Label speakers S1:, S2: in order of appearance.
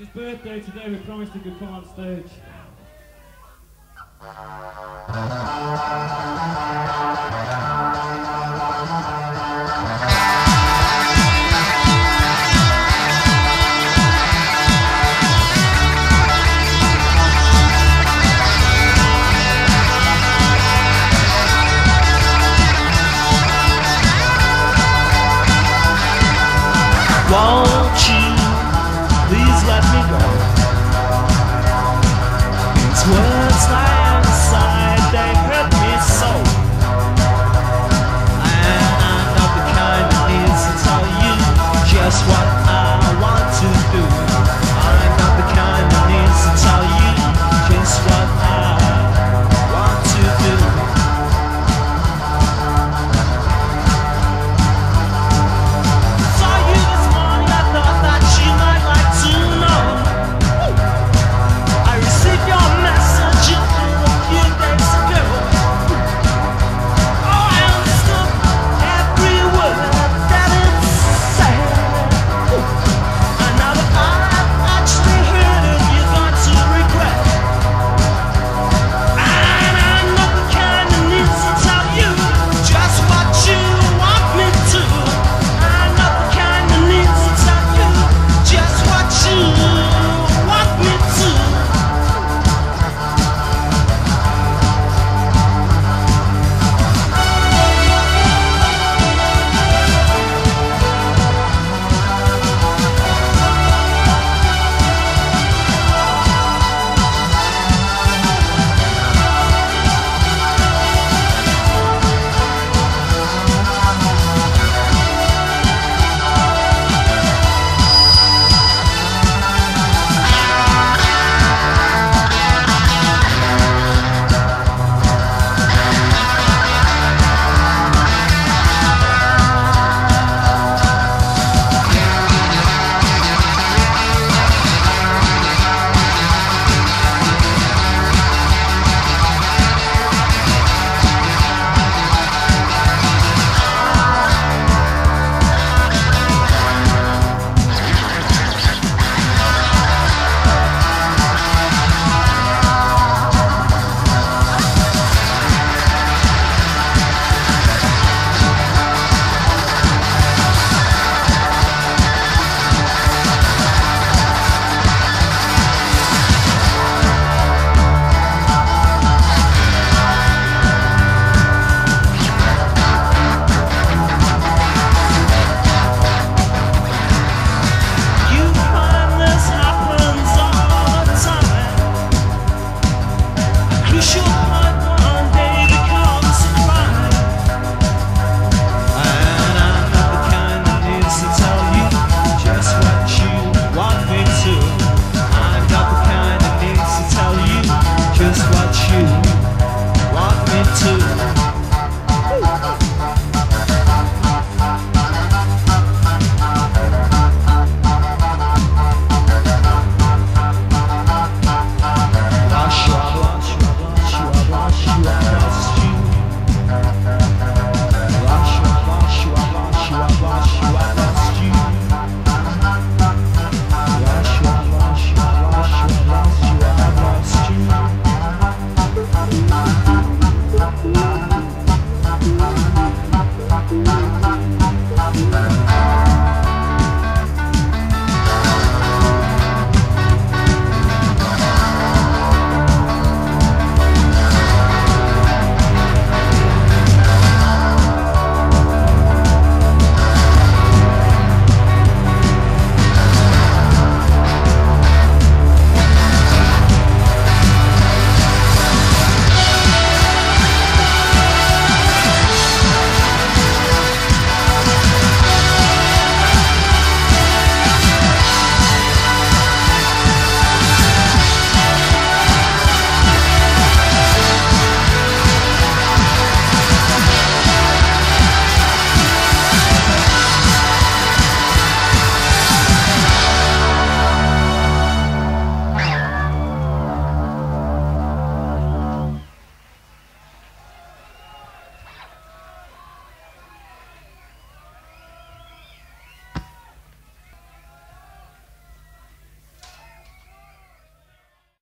S1: It's his birthday today. We promised he could come on stage.
S2: Won't you let me go?